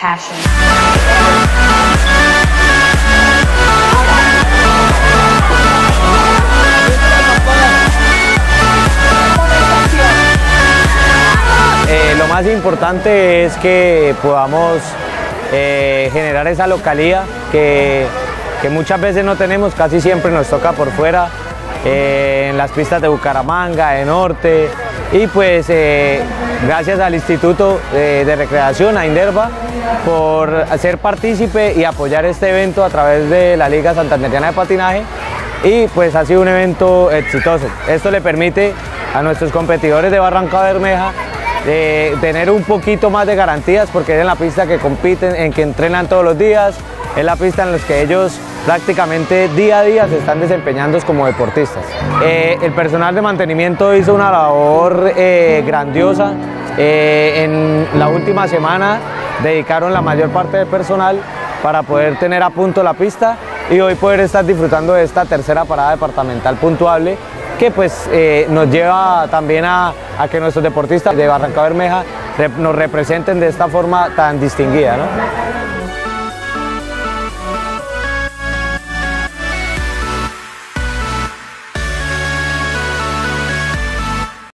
passion. Eh, lo más importante es que podamos eh, generar esa localía que, que muchas veces no tenemos, casi siempre nos toca por fuera, eh, en las pistas de Bucaramanga, de Norte, y pues eh, gracias al Instituto eh, de Recreación, a Inderva, por ser partícipe y apoyar este evento a través de la Liga Santanderiana de Patinaje, y pues ha sido un evento exitoso. Esto le permite a nuestros competidores de Barranca Bermeja de tener un poquito más de garantías porque es la pista que compiten, en que entrenan todos los días, es la pista en la que ellos prácticamente día a día se están desempeñando como deportistas. Eh, el personal de mantenimiento hizo una labor eh, grandiosa. Eh, en la última semana dedicaron la mayor parte del personal para poder tener a punto la pista y hoy poder estar disfrutando de esta tercera parada departamental puntuable que pues nos lleva también a, que nuestros deportistas de Barranca Bermeja nos representen de esta forma tan distinguida. ¿no?